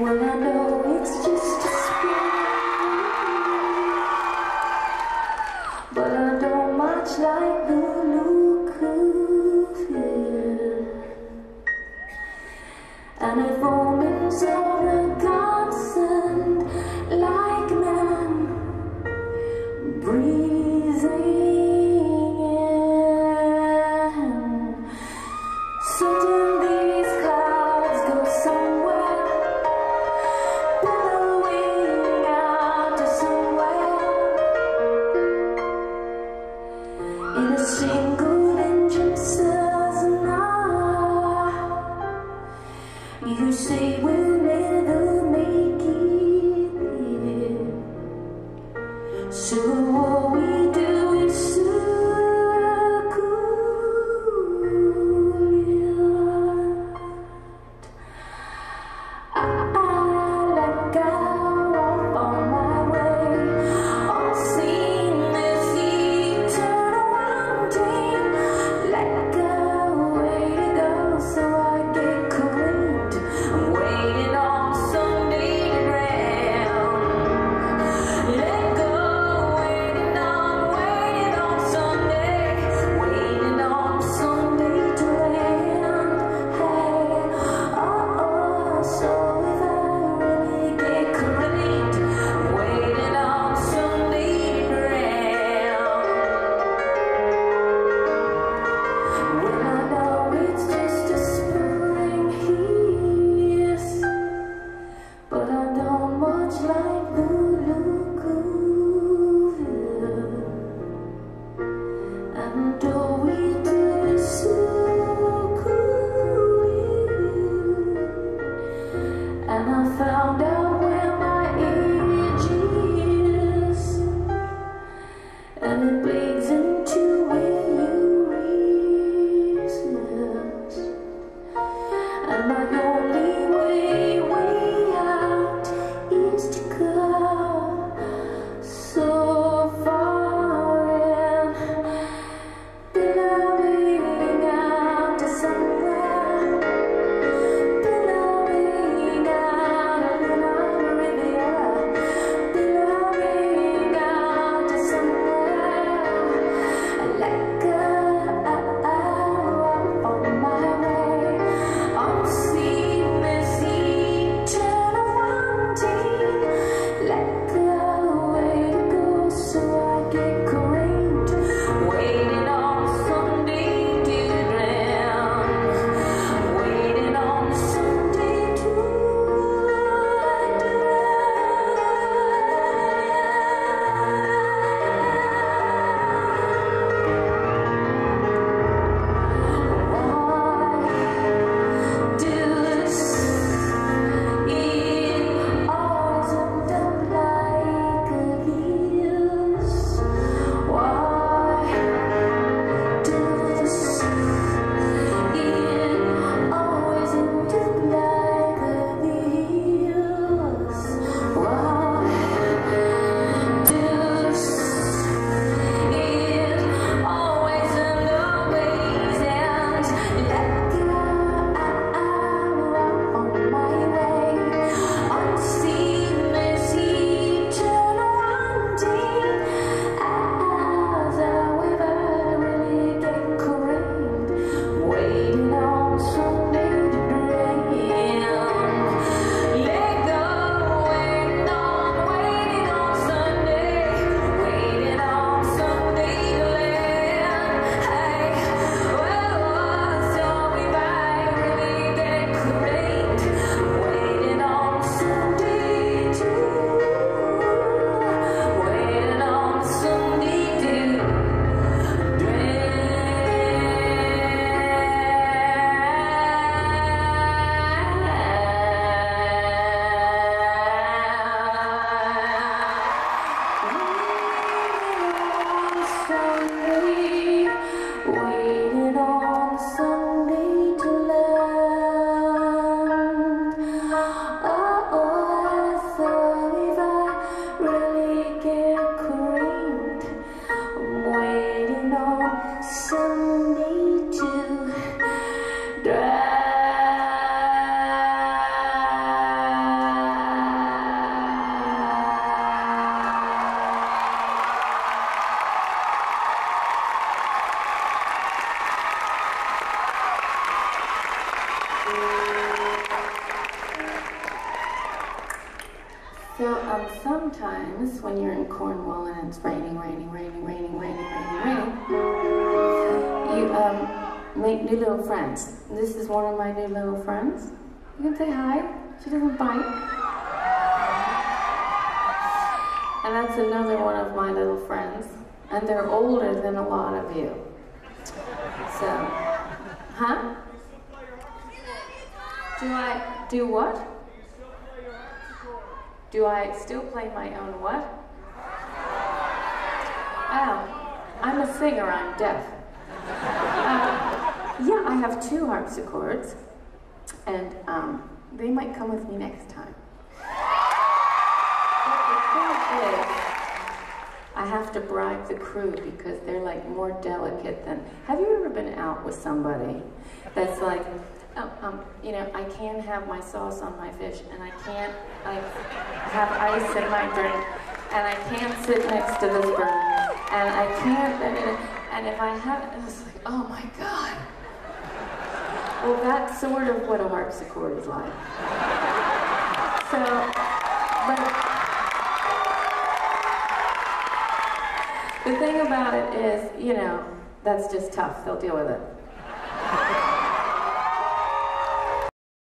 Well, I know it's just a spring, but I don't much like the look of it. And if omens are a godsend, like men breathing um, sometimes when you're in Cornwall and it's raining, raining, raining, raining, raining, raining, raining, you um, make new little friends. This is one of my new little friends. You can say hi. She doesn't bite. And that's another one of my little friends. And they're older than a lot of you. So, huh? Do I do what? Do I still play my own what? Oh, I'm a singer, I'm deaf. Uh, yeah, I have two harpsichords, and um, they might come with me next time. But the is, I have to bribe the crew because they're like more delicate than. Have you ever been out with somebody that's like, oh, um, you know, I can't have my sauce on my fish, and I can't like have ice in my drink, and I can't sit next to this person, and I can't, and, and if I have, it's like, oh my god. Well, that's sort of what a harpsichord is like. So, but. The thing about it is, you know, that's just tough. They'll deal with it.